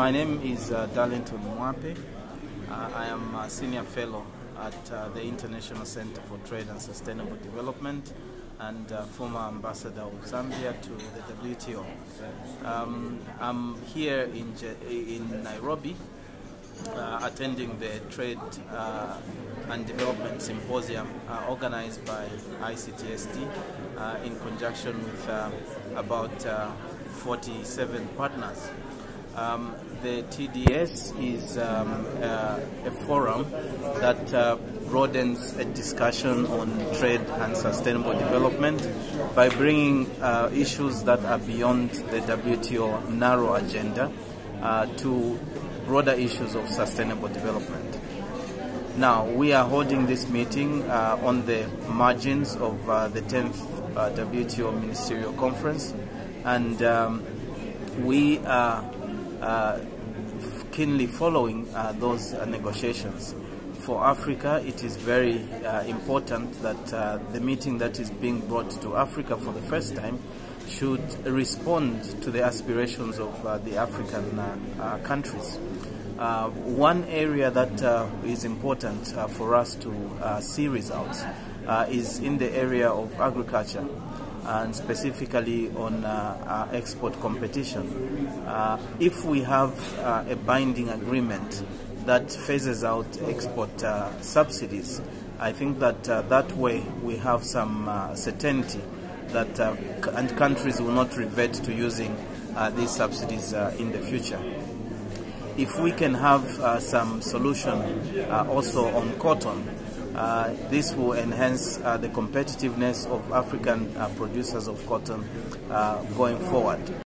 My name is uh, Darlington Mwape. Uh, I am a senior fellow at uh, the International Center for Trade and Sustainable Development and uh, former ambassador of Zambia to the WTO. Um, I'm here in, Je- in Nairobi uh, attending the Trade uh, and Development Symposium organized by ICTSD in conjunction with about uh, 47 partners. Um, the TDS is um, uh, a forum that uh, broadens a discussion on trade and sustainable development by bringing uh, issues that are beyond the WTO narrow agenda uh, to broader issues of sustainable development. Now, we are holding this meeting uh, on the margins of uh, the 10th uh, WTO Ministerial Conference, and um, we are keenly following uh, those uh, negotiations. For Africa, it is very uh, important that uh, the meeting that is being brought to Africa for the first time should respond to the aspirations of uh, the African uh, uh, countries. Uh, one area that uh, is important uh, for us to uh, see results uh, is in the area of agriculture and specifically on uh, export competition. Uh, if we have uh, a binding agreement that phases out export uh, subsidies, I think that uh, that way we have some uh, certainty that and countries will not revert to using these subsidies in the future if we can have some solution also on cotton, uh, this will enhance uh, the competitiveness of African uh, producers of cotton uh, going forward.